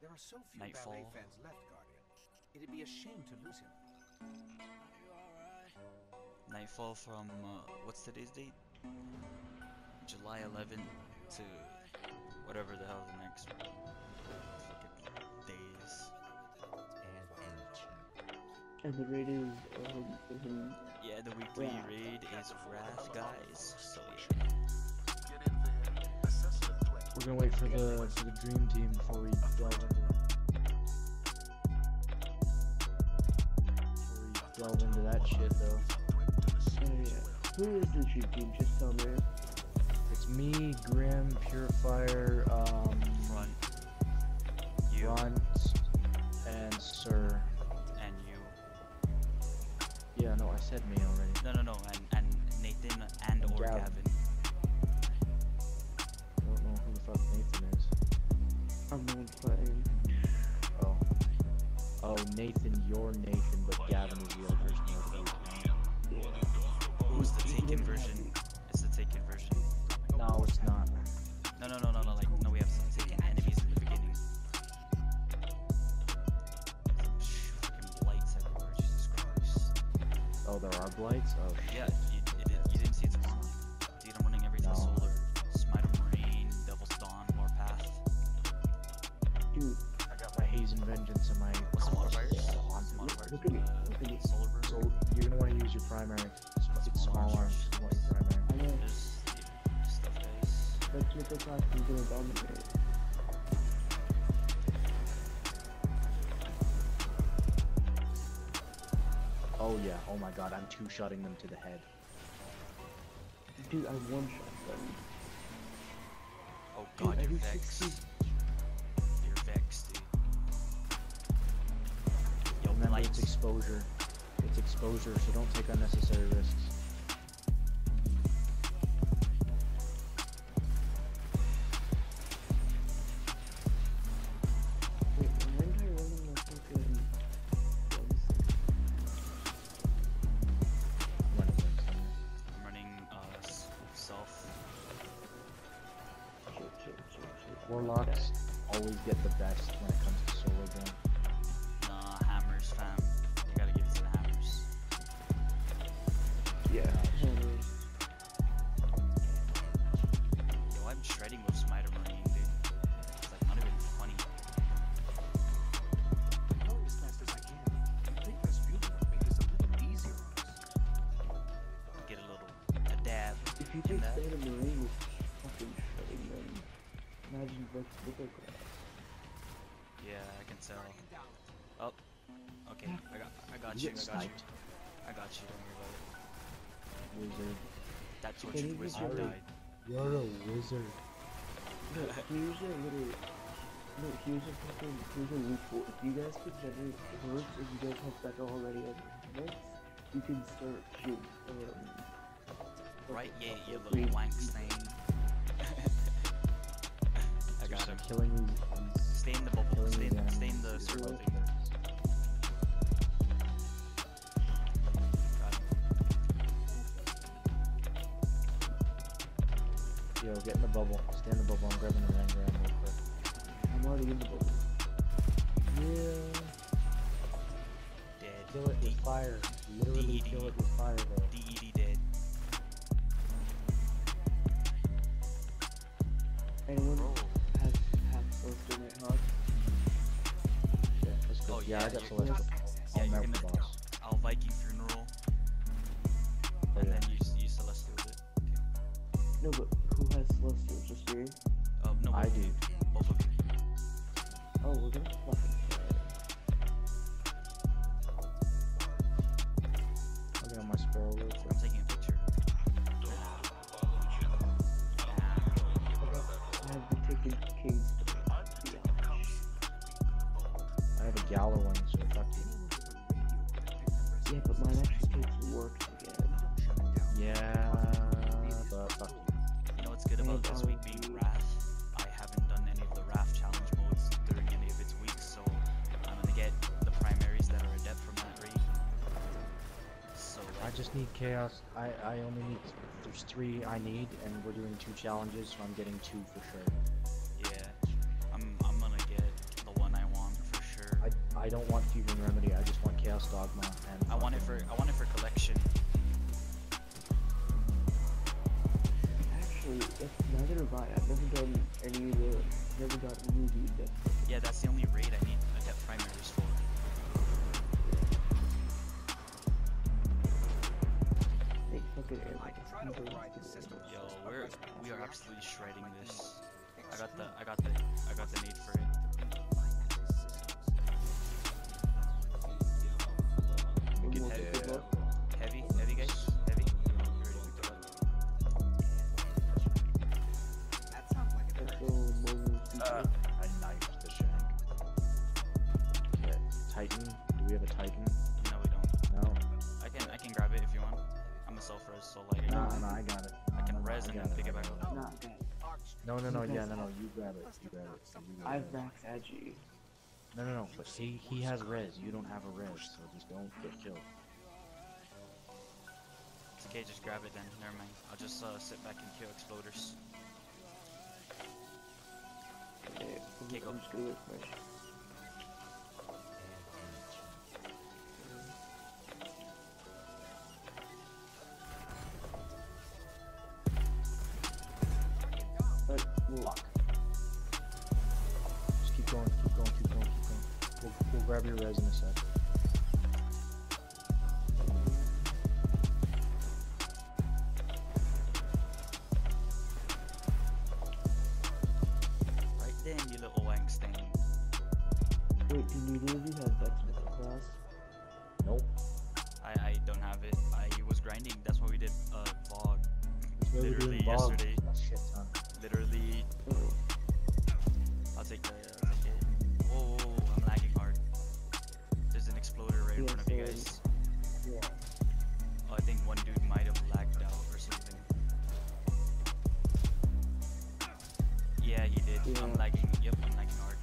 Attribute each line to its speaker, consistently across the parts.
Speaker 1: There are so few
Speaker 2: Nightfall.
Speaker 1: ballet fans left, Guardian. It'd be a shame to lose him.
Speaker 2: Nightfall from uh, what's today's date? July 11th to whatever the hell the next fucking days.
Speaker 3: And the raid is um.
Speaker 2: Yeah, the weekly
Speaker 3: Wrath.
Speaker 2: raid is Wrath, guys. So yeah.
Speaker 4: We're gonna wait for the for the dream team before we delve into that. Before we delve into that shit though.
Speaker 3: oh yeah. Who is the dream team? Just tell me.
Speaker 4: It's me, Grim, Purifier, um,
Speaker 2: Front. You
Speaker 4: Runt, and Sir.
Speaker 2: and you.
Speaker 4: Yeah, no, I said me already.
Speaker 2: No, no, no, and and Nathan and
Speaker 4: And
Speaker 2: or
Speaker 4: Gavin.
Speaker 2: Gavin.
Speaker 3: I'm the playing.
Speaker 4: Oh. Oh, Nathan, you're Nathan, but Gavin is the other person who has the
Speaker 2: Who's the taken
Speaker 3: didn't
Speaker 2: version? It's the taken version.
Speaker 4: No, it's not.
Speaker 2: No, no, no, no, no. Like, no, we have some taken enemies in the beginning. Fucking blights everywhere. Jesus Christ.
Speaker 4: Oh, there are blights? Oh,
Speaker 2: Yeah,
Speaker 4: and my.
Speaker 2: What's the modifiers?
Speaker 4: Oh,
Speaker 2: modifiers?
Speaker 3: look at me. Look at me.
Speaker 4: So you're gonna want to use your primary. It's, it's small arms. You want your primary.
Speaker 3: I know.
Speaker 2: There's yeah, stuff, guys.
Speaker 3: Let's make a class who's gonna dominate.
Speaker 4: Oh yeah. Oh my god. I'm two shotting them to the head.
Speaker 3: Dude, I one shot them.
Speaker 2: Oh god,
Speaker 3: I
Speaker 2: you're
Speaker 3: do
Speaker 2: vexed.
Speaker 4: It's exposure. It's exposure, so don't take unnecessary risks.
Speaker 3: Wait, why am I running my fucking...
Speaker 4: I'm running wings somewhere.
Speaker 2: I'm running uh.
Speaker 4: Warlocks always get the best when it comes
Speaker 2: you in
Speaker 3: take
Speaker 2: that.
Speaker 3: Santa Marine with fucking shredding them, imagine Vex Mythoclast.
Speaker 2: Yeah, I can tell. Oh, okay. I got, I got
Speaker 4: You
Speaker 2: you. I got you. I got you. Don't worry about it.
Speaker 4: Wizard.
Speaker 2: That's what
Speaker 3: Can
Speaker 2: you
Speaker 3: you
Speaker 2: wizard died.
Speaker 4: You're a wizard.
Speaker 3: No, here's a little. No, here's a fucking. Here's a loophole. If you guys could generate words, if you guys have that already on your hands, you can start shooting. Um,
Speaker 2: Right? Yeah, you
Speaker 3: fucking
Speaker 2: little
Speaker 3: green
Speaker 2: wank stain. I got him.
Speaker 4: Killing these. these
Speaker 2: Stay in the bubble.
Speaker 4: killing
Speaker 2: Stay
Speaker 4: these
Speaker 2: in, stay in the
Speaker 4: is
Speaker 2: circle thing.
Speaker 4: it.
Speaker 2: Got him.
Speaker 4: Yo, get in the bubble. Stay in the bubble. I'm grabbing the Ranger ammo real quick.
Speaker 3: I'm already in the bubble.
Speaker 4: Yeah.
Speaker 2: Dead.
Speaker 4: Kill it with fire. Literally
Speaker 2: DED.
Speaker 4: kill it with fire though. Yeah, I got Celestial.
Speaker 2: Yeah,
Speaker 4: I'll
Speaker 2: you're gonna-
Speaker 4: boss.
Speaker 2: I'll Viking funeral.
Speaker 4: Oh,
Speaker 2: And
Speaker 4: yeah.
Speaker 2: then you you celestial it.
Speaker 3: No, but
Speaker 4: I just need chaos. I I only need. There's three I need, and we're doing two challenges, so I'm getting two for sure.
Speaker 2: yeah, I'm I'm gonna get the one I want for sure.
Speaker 4: I I don't want Fusion Remedy. I just want Chaos Dogma and.
Speaker 2: I want it for I want it for collection.
Speaker 3: Actually, it's neither have I. I've never done any of the, never gotten movie that.
Speaker 2: Yeah, that's the only raid I need
Speaker 1: I
Speaker 2: got primaries we are absolutely shredding this. I got the I got the I got the need for it. No,
Speaker 4: no, no, yeah, no, no, you grab it. You grab it. You
Speaker 3: I have
Speaker 4: grab it.
Speaker 3: max agi.
Speaker 4: No, no, no, but he, he has res. You don't have a res, so just don't get killed.
Speaker 2: It's okay, just grab it then. Never mind. I'll just uh, sit back and kill exploders.
Speaker 3: Okay, I'm,
Speaker 2: Okay, go.
Speaker 3: I'm just gonna look fresh. But, well,
Speaker 4: Just keep going, keep going, keep going, keep going. We'll, we'll grab your res in a sec.
Speaker 2: Right then, you little wank stain.
Speaker 3: wait, do neither of you have Vex Mythoclast?
Speaker 4: Nope.
Speaker 2: I I don't have it. I was grinding. That's why we did uh vlog.
Speaker 4: That's why we're
Speaker 2: Literally yesterday.
Speaker 4: A shit ton.
Speaker 2: Literally, I'll take the. I'll take it. Whoa, whoa, whoa, I'm lagging hard. There's an exploder right in front of you guys.
Speaker 3: yeah.
Speaker 2: Oh, I think one dude might have lagged out or something. Yeah, he did. I'm
Speaker 3: Yeah.
Speaker 2: lagging. Yep, I'm lagging hard.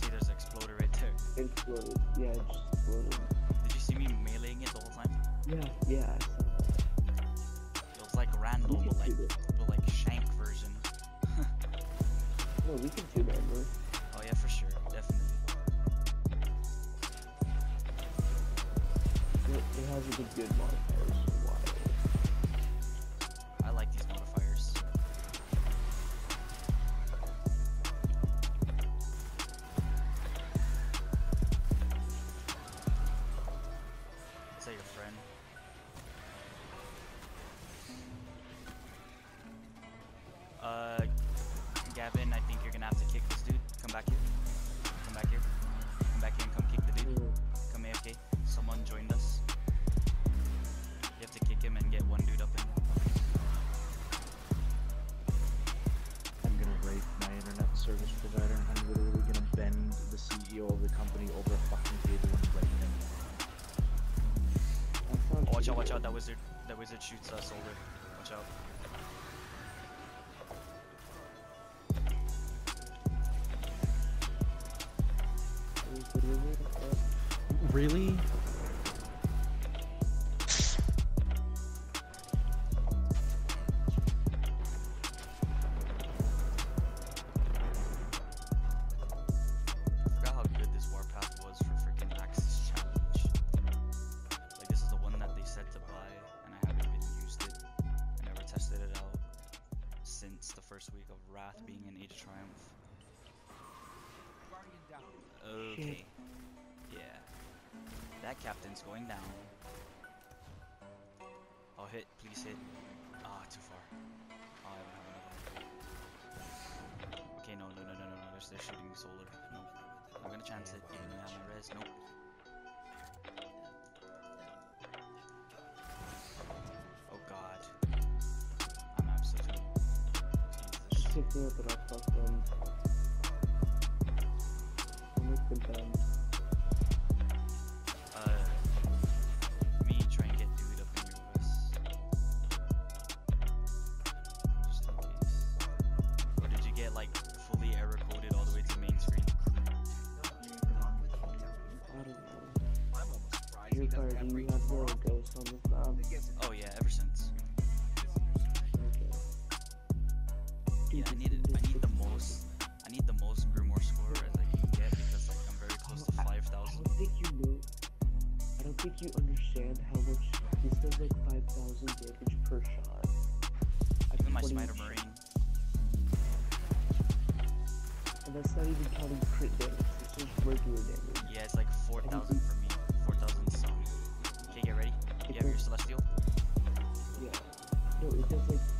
Speaker 2: See, there's an exploder right there.
Speaker 3: Exploded. Yeah, it just exploded.
Speaker 2: Did you see me meleeing it the whole time?
Speaker 3: Yeah, yeah,
Speaker 2: watch out, that wizard that wizard shoots us soldier. Watch out.
Speaker 4: Really?
Speaker 2: Since first week of Wrath being in Age of Triumph. Okay. Yeah. That captain's going down. I'll hit, please hit. Ah, too far. Oh, I don't have another. Okay, no, no, no, no, no, no. They're, they're shooting solar. Nope. I'm gonna chance it, even though I have my res. Nope. Way to main screen?
Speaker 3: I don't know.
Speaker 1: I'm almost surprised he
Speaker 3: Purifier,
Speaker 1: doesn't have
Speaker 3: do
Speaker 1: understand
Speaker 3: how much this
Speaker 2: does like 5,000 damage
Speaker 3: per
Speaker 2: shot. I even my Spider Marine.
Speaker 3: And that's not even counting crit damage, it's just regular damage.
Speaker 2: Yeah, it's like 4,000 for me. 4,000 some. Okay, get ready. You have your Celestial?
Speaker 3: Yeah. No, it does like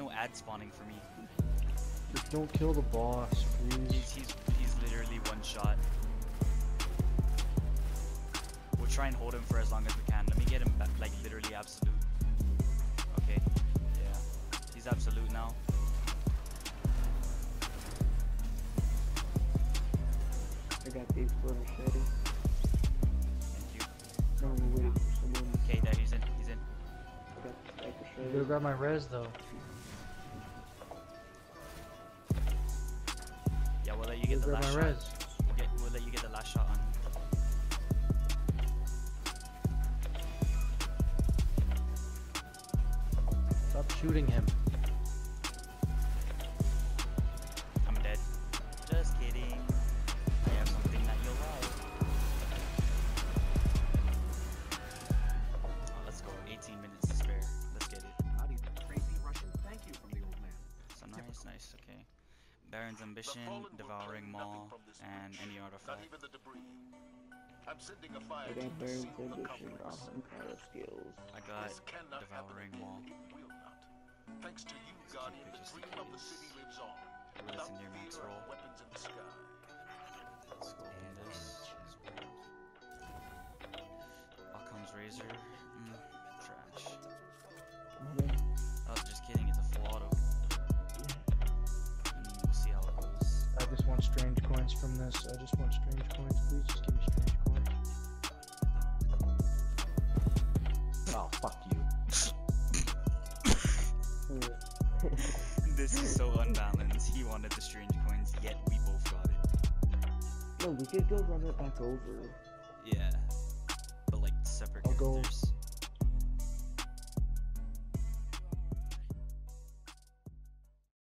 Speaker 2: no ad spawning for me.
Speaker 4: Just don't kill the boss, please.
Speaker 2: He's he's he's literally one shot. We'll try and hold him for as long as we can. Let me get him back, like literally absolute. Okay. Yeah. He's absolute now.
Speaker 3: I got these for machete.
Speaker 2: Thank you.
Speaker 3: No, I'm waiting for someone.
Speaker 2: Okay, there he's in. He's in.
Speaker 3: I got the sniper
Speaker 5: You gotta grab my res though.
Speaker 2: The last shot.
Speaker 5: res.
Speaker 2: We'll, get, we'll let you get the last shot on.
Speaker 5: Stop shooting him.
Speaker 2: Ambition, devouring maw, and any
Speaker 6: Not
Speaker 2: artifact.
Speaker 6: even the debris. I'm sending a fire
Speaker 3: I got
Speaker 6: to
Speaker 3: Baron's
Speaker 6: the
Speaker 3: ambition,
Speaker 6: complex.
Speaker 3: awesome power skills.
Speaker 2: I got devouring
Speaker 6: happen
Speaker 2: maw.
Speaker 6: again. It will not. Thanks to you,
Speaker 2: These
Speaker 6: Guardian, the dream of the city lives on.
Speaker 2: Really
Speaker 6: Without
Speaker 2: listen your max roll.
Speaker 6: weapons in the sky.
Speaker 2: Let's go on this. Occam's razor.
Speaker 5: Coins from this. I just want strange coins. Please just give me strange coins.
Speaker 4: Oh, fuck you.
Speaker 2: this is so unbalanced. He wanted the strange coins, yet we both got it.
Speaker 3: no, we could go run it back over.
Speaker 2: Yeah. But like separate
Speaker 5: I'll go-
Speaker 2: characters.